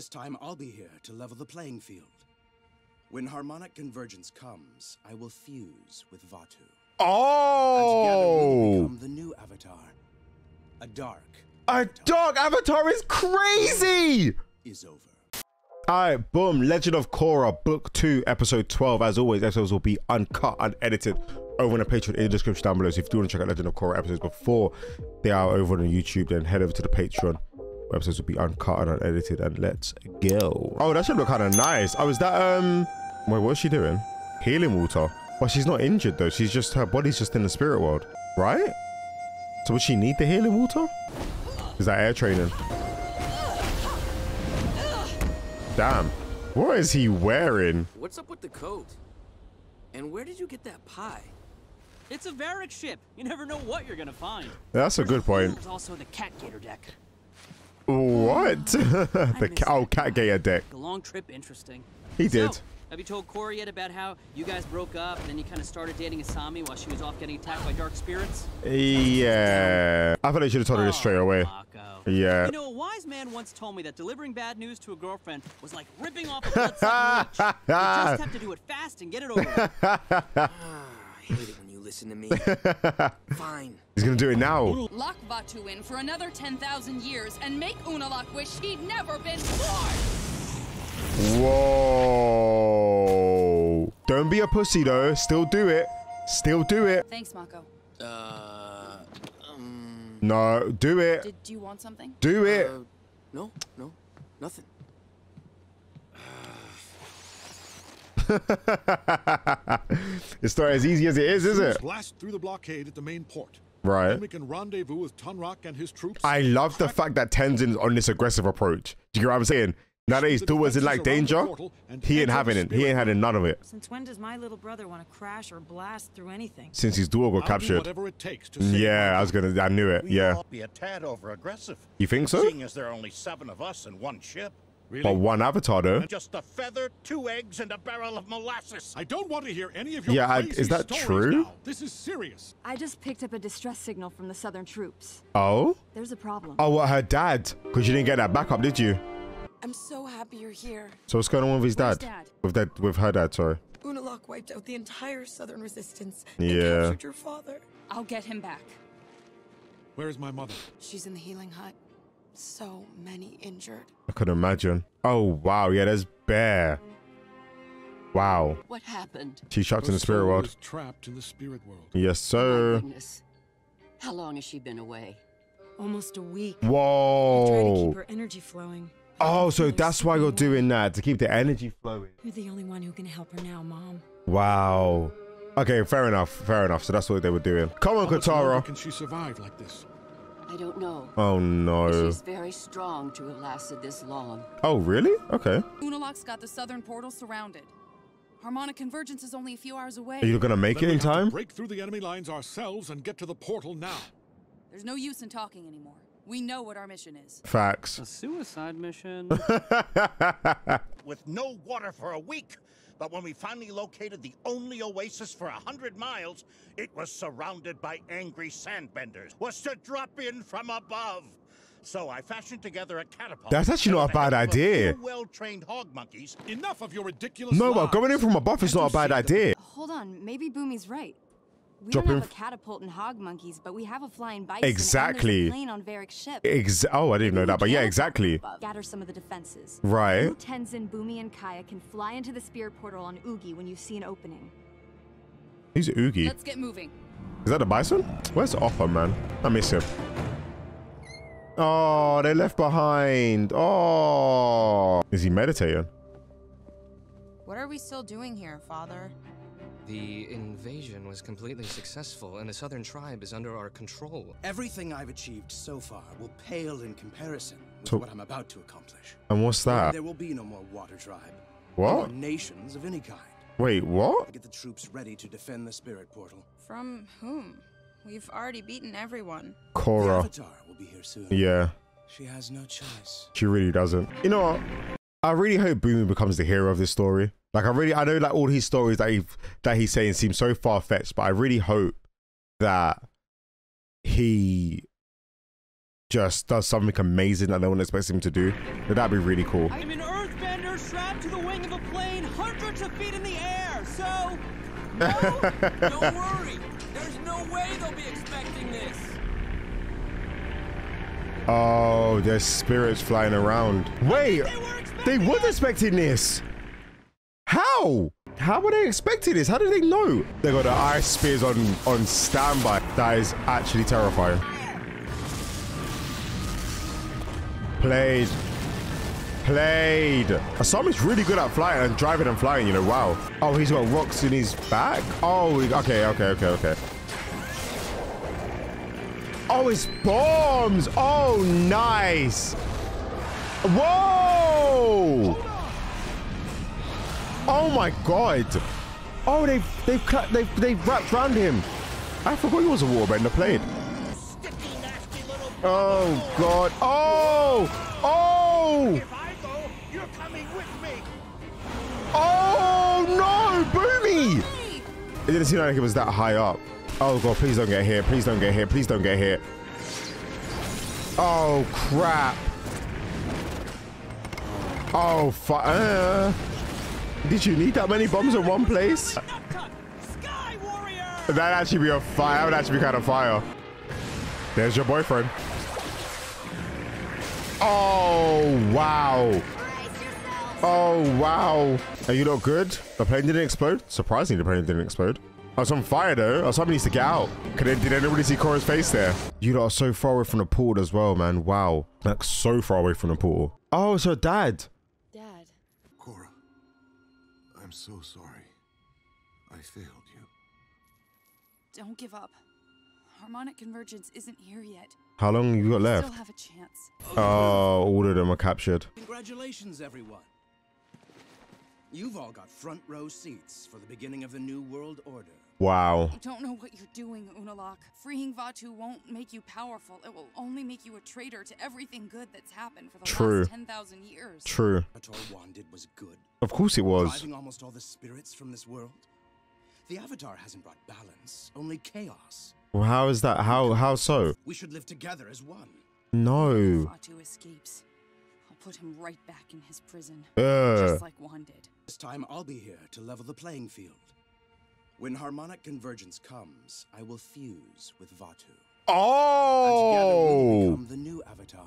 This time I'll be here to level the playing field. When harmonic convergence comes, I will fuse with Vaatu. Oh! And together we will Oh, become the new avatar. A dark a dog avatar is crazy. is over. All right, boom. Legend of Korra, book two, episode 12. As always, episodes will be uncut, unedited over on the Patreon in the description down below. So if you do want to check out Legend of Korra episodes before they are over on YouTube, then head over to the Patreon. Where Episodes will be uncut and unedited, and let's go. Oh, that should look kind of nice. Oh, is that um? Wait, what's she doing? Healing water. Well, she's not injured though. She's just her body's just in the spirit world, right? So would she need the healing water? Is that air training? Damn. What is he wearing? What's up with the coat? And where did you get that pie? It's a Varrick ship. You never know what you're gonna find. That's a good point. There's also the Cat Gator deck. What? the ca- oh, cat gator deck. The long trip interesting. He So, did. have you told Korra yet about how you guys broke up and then you kind of started dating Asami while she was off getting attacked by dark spirits? Yeah. I thought I should have told her this straight Oh, away. Yeah. You know, a wise man once told me that delivering bad news to a girlfriend was like ripping off a blood-sucking leech. You just have to do it fast and get it over with. Ah, I hate it when you listen to me. Fine. He's gonna do it now. Lock Vaatu in for another 10,000 years and make Unalaq wish he'd never been born! Whoa. Don't be a pussy though. Still do it. Still do it. Thanks, Mako. Uh, um, No, do it. Did you want something? Do it. uh, no, no, nothing. it's not as easy as it is, is it? Blast through the blockade at the main port. Right. Then we can rendezvous with Tonraq and his troops. I love the fact that Tenzin's on this aggressive approach. Do you get what I'm saying? Now that his The daughter's in like defenses around the danger, he ain't having it. He ain't having none of it Since when does my little brother want to crash or blast through anything? since his daughter got I'll do captured. whatever it takes to Yeah, I was gonna. I knew it. Yeah. all be a tad over aggressive. You think so? Seeing as there are only seven of us in one ship. Really? But one avatar though. And just a feather, two eggs, and a barrel of molasses. I don't want to hear any of your Yeah, I- crazy is that stories true? now. This is serious. I just picked up a distress signal from the southern troops. Oh. There's a problem. Oh, what her dad? Because you didn't get that backup, did you? I'm so happy you're here. So what's going on with his dad? Dad? With that, with her dad. Sorry. Unalaq wiped out the entire southern resistance Yeah. captured your father. I'll get him back. Where is my mother? She's in the healing hut. So many injured. I could imagine. Oh wow, yeah, there's bear. Wow, What happened? she's trapped in the spirit world. trapped in the spirit world. Yes, oh, My sir. goodness. How long has she been away? Almost a week. I try to keep her energy flowing. Oh, so that's why you're doing that to keep the energy flowing. You're the only one who can help her now, Mom. Wow. Okay, fair enough. Fair enough. So that's what they were doing. Come on, How Katara. can she survive like this? I don't know. Oh no. She's very strong to have lasted this long. Oh really? Okay. Unalaq's got the southern portal surrounded. Harmonic convergence is only a few hours away. Are you gonna make Then it in time? break through the enemy lines ourselves and get to the portal now. There's no use in talking anymore. We know what our mission is. Facts. A suicide mission? With no water for a week. But when we finally located the only oasis for a hundred miles, it was surrounded by angry sandbenders. Was to drop in from above. So I fashioned together a catapult. That's actually not a bad the help of idea. well-trained hog monkeys. Enough of your ridiculous No, but lies. going in from above is Can't a bad idea. Hold on, maybe Bumi's right. We Drop don't in have a f- catapult and hog monkeys, but we have a flying bison Exactly. and there's a plane on Varrick's ship. Ex- oh, I didn't know Maybe that, but we yeah, can exactly. Scatter some of the defenses. Right. You, Tenzin, Bumi, and Kya can fly into the spirit portal on Oogi when you see an opening. Who's Oogi? Let's get moving. Is that the bison? Where's Appa, man? I miss him. Oh, they left behind. Oh. Is he meditating? What are we still doing here, Father? The invasion was completely successful, and the southern tribe is under our control. Everything I've achieved so far will pale in comparison with So- what I'm about to accomplish. And what's that? There will be no more water tribe. What? Or nations of any kind. Wait, what? Get the troops ready to defend the spirit portal. From whom? We've already beaten everyone. The Korra. Avatar will be here soon. Yeah, She has no choice. she really doesn't. You know what? I really hope Bumi becomes the hero of this story. Like, I really, I know, like all his stories that he that he's saying seem so far fetched, but I really hope that he just does something amazing that no one expects him to do, then that'd be really cool. I'm an earthbender strapped to the wing of a plane hundreds of feet in the air, so... Don't worry. There's no way they'll be expecting this. Oh, there's spirits flying around. Wait, they were expecting this. How? How were they expecting this? How did they know? They got the ice spears on on standby. That is actually terrifying. Played. Played. Asami's really good at flying and driving and flying, you know, wow. Oh, he's got rocks in his back? Oh, okay, okay, okay, okay. Oh, it's bombs. Oh, nice. Whoa. Oh my god. Oh, they've they've cut they've they've wrapped around him. I forgot he was a warbender played. Oh god. Oh! Oh! Oh no! Bumi! It didn't seem like it was that high up. Oh god, please don't get hit. Please don't get hit. Please don't get hit. Oh crap. Oh fuck. Uh, did you need that many bombs in one place? That'd actually be a fire. That would actually be kind of fire. There's your boyfriend. Oh, wow. Oh, wow. Are you not good? The plane didn't explode? Surprisingly, the plane didn't explode. I was on fire, though. Oh, somebody needs to get out. Could did anybody see Korra's face there? You lot are so far away from the pool as well, man. Wow. Like, so far away from the pool. Oh, so dad. Dad. Korra, I'm so sorry. I failed you. Don't give up. Harmonic convergence isn't here yet. How long you got left? Still have a chance. Oh, all of them are captured. Congratulations, everyone. You've all got front row seats for the beginning of the New World Order. Wow. You don't know what you're doing, Unalaq. Freeing Vaatu won't make you powerful. It will only make you a traitor to everything good that's happened for the True. last 10,000 years. True. What Wan did was good. Of course it was. Driving almost all the spirits from this world. The Avatar hasn't brought balance, only chaos. Well, how is that? How how so? We should live together as one. No. Vaatu escapes. I'll put him right back in his prison. Uh. Just like Wan did. This time I'll be here to level the playing field. When harmonic convergence comes, I will fuse with Vaatu. Oh! Become the new Avatar.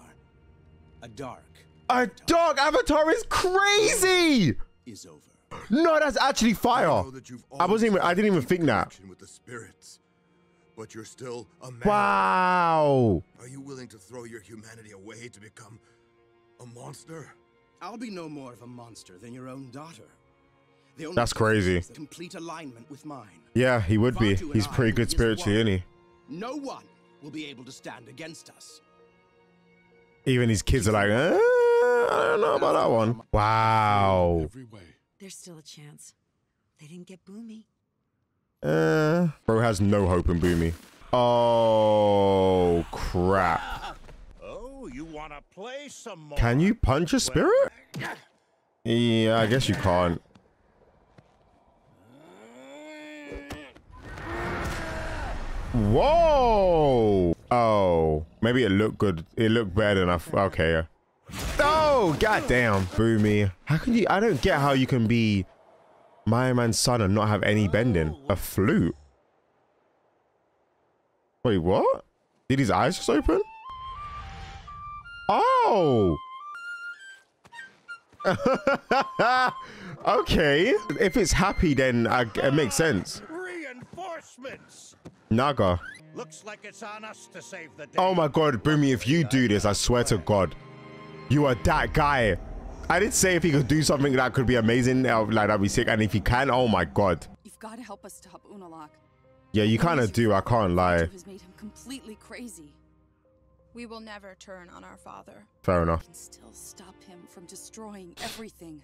A dark A dark avatar is crazy. is over. No, that's actually fire. I know that you've I wasn't even. I didn't even think that. with the spirits, but you're still a man. Wow. Are you willing to throw your humanity away to become a monster? I'll be no more of a monster than your own daughter. The only That's crazy. difference is Complete alignment with mine. Yeah, he would be. He's pretty good be as spiritually, one. isn't he? No one will be able to stand against us. Even his kids are like, eh, I don't know about that one. Wow. There's still a chance. They didn't get Bumi. Uh, bro has no hope in Bumi. Oh crap! Oh, you want to play some more? Can you punch a spirit? Yeah, I guess you can't. Whoa! Oh, maybe it looked good. It looked better than I. Okay. Oh, goddamn, Bumi. How can you? I don't get how you can be my man's son and not have any bending. A flute. Wait, what? Did his eyes just open? Oh. okay. If it's happy, then I, it makes sense. Reinforcements. Naga. Looks like it's on us to save the day. Oh my god, Bumi, if you do this, I swear to God, you are that guy. I did say if he could do something that could be amazing, uh, like that'd be sick. And if he can, oh my god. You've got to help us stop Unalaq. Yeah, you kind of do. I can't lie. Has made him completely crazy. We will never turn on our father. Fair enough. can still stop him from destroying everything.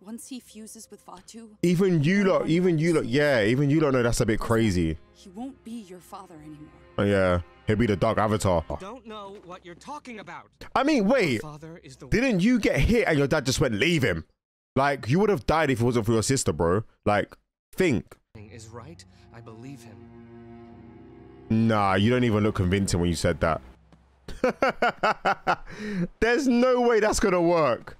Once he fuses with Vaatu, Even you lot, even you lot, yeah, even you lot know that's a bit crazy. he won't be your father anymore. Oh, yeah, he'll be the Dark Avatar. Don't know what you're talking about. I mean, wait, Father is the didn't you get hit and your dad just went, leave him? Like, you would have died if it wasn't for your sister, bro. Like, think. is right. I believe him. Nah, you don't even look convincing when you said that. There's no way that's gonna work.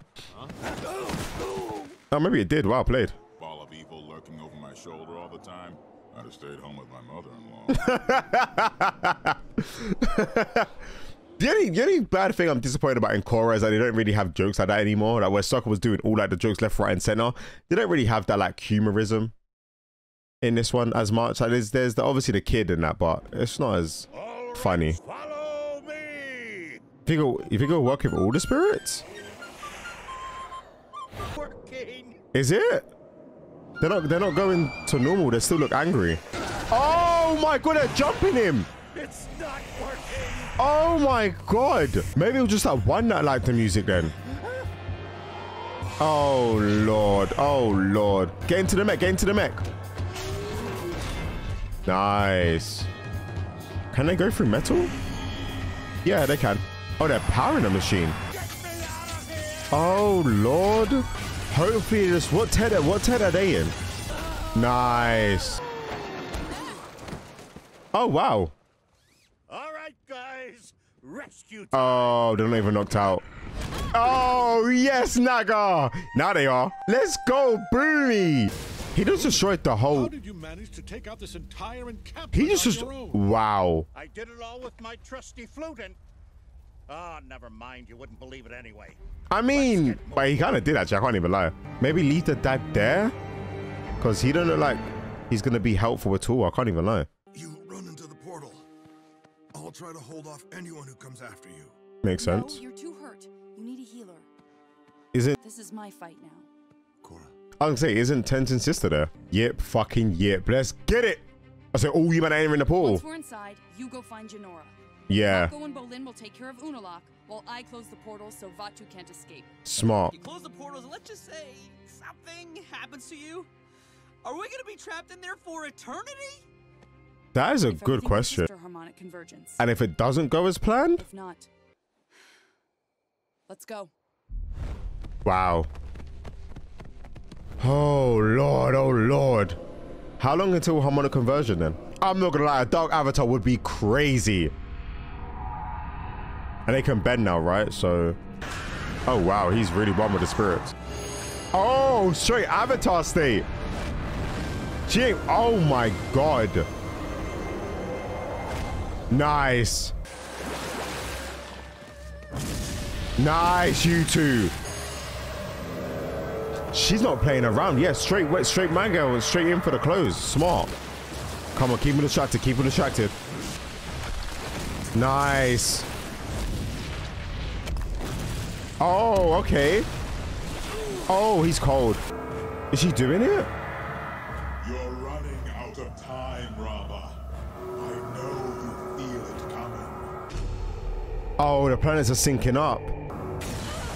Oh, maybe it did. Wow, played. Ball of evil lurking over my shoulder all the time. I'd have stayed home with my mother-in-law. The only, the only bad thing I'm disappointed about in Korra is that they don't really have jokes like that anymore. Like where Sokka was doing all like the jokes left, right, and center. They don't really have that like humorism in this one as much. Like there's there's the, obviously the kid in that, but it's not as funny. You think it'll, you it'll work with all the spirits? Is it? They're not they're not going to normal. They still look angry. Oh my god! They're jumping him. It's not working. Oh my god. Maybe it was just that one that liked the music then. Oh lord. Oh lord. Get into the mech. Get into the mech. Nice. Can they go through metal? Yeah, they can. Oh, they're powering the machine. Oh lord. Hopefully this what Ted what Ted are they in? Nice. Oh wow. All right, guys. Rescue Oh, they're not even knocked out. Oh, yes, Naga. Now they are. Let's go, Bumi. He just destroyed the whole. How did you manage to take out this entire encampment He just just. Wow. I did it all with my trusty flute and... Ah, never mind. You wouldn't believe it anyway. I mean, but he kind of did actually. I can't even lie. Maybe leave the dad there, because he don't look like he's gonna be helpful at all. I can't even lie. You run into the portal. I'll try to hold off anyone who comes after you. Makes sense. No, you're too hurt. You need a healer. Is it? This is my fight now. I was gonna say, isn't Tenzin's sister there? Yep, fucking yep. Let's get it. I said, oh, you man ain't in the pool. Once we're inside, you go find Jinora. Yeah. Mako and Bolin will take care of Unalaq, while I close the portal so Vaatu can't escape. Smart. You close the portals and let's just say something happens to you. Are we gonna be trapped in there for eternity? That is a If good question. harmonic convergence. And if it doesn't go as planned, If not, let's go. wow. Oh lord, oh lord. How long until harmonic conversion then? I'm not gonna lie, a dark avatar would be crazy. And they can bend now, right? So, oh wow, he's really one with the spirits. Oh, straight avatar state. Jing, oh my god. Nice. Nice, you two. She's not playing around. Yeah, straight wet, straight mango and straight in for the close. Smart. Come on, keep him distracted. Keep him distracted. Nice. Oh, okay. Oh, he's cold. Is she doing it? You're running out of time, Raava. I know you feel it coming. Oh, the planets are sinking up.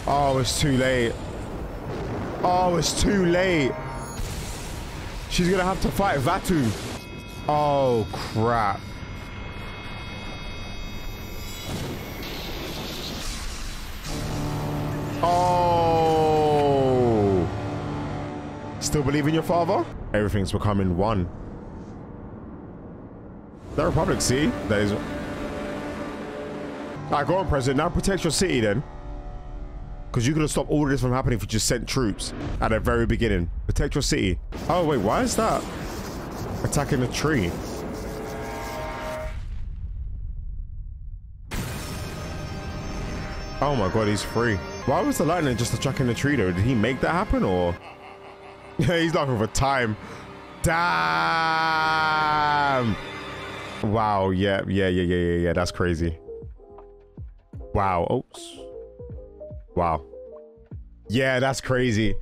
Oh, it's too late. Oh, it's too late. She's gonna have to fight Vaatu. Oh, crap. Still believe in your father? Everything's becoming one. The Republic, see? That is... Alright, go on, President. Now protect your city, then. Because you could have stopped all of this from happening if you just sent troops at the very beginning. Protect your city. Oh, wait, why is that? Attacking the tree. Oh my god, he's free. Why was the lightning just attacking the tree though? Did he make that happen or? he's looking for time. Damn! Wow, yeah, yeah, yeah, yeah, yeah, yeah. That's crazy. Wow. Oops. Wow. Yeah, that's crazy.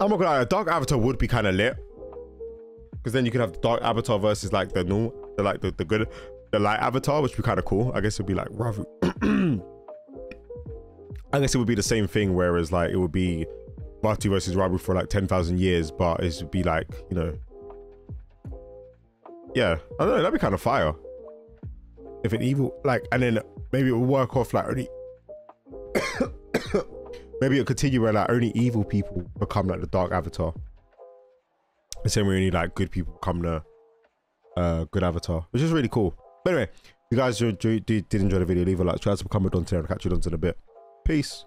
I'm not gonna lie, a dark avatar would be kind of lit. Because then you could have the dark avatar versus like the new, the like the, the good, the light avatar, which would be kind of cool. I guess it'd be like Raava. I guess it would be the same thing, whereas like it would be Vaatu versus Raava for like 10,000 years, but it would be like, you know. Yeah, I don't know, that'd be kind of fire. If an evil, like, and then maybe it would work off like only. maybe it'll continue where like only evil people become like the dark avatar. The same way only like good people become the uh, good avatar, which is really cool. But anyway, you guys did, did enjoy the video, leave a like, try to comment on today, and catch you on in a bit. Peace.